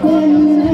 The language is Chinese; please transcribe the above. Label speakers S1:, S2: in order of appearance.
S1: 欢迎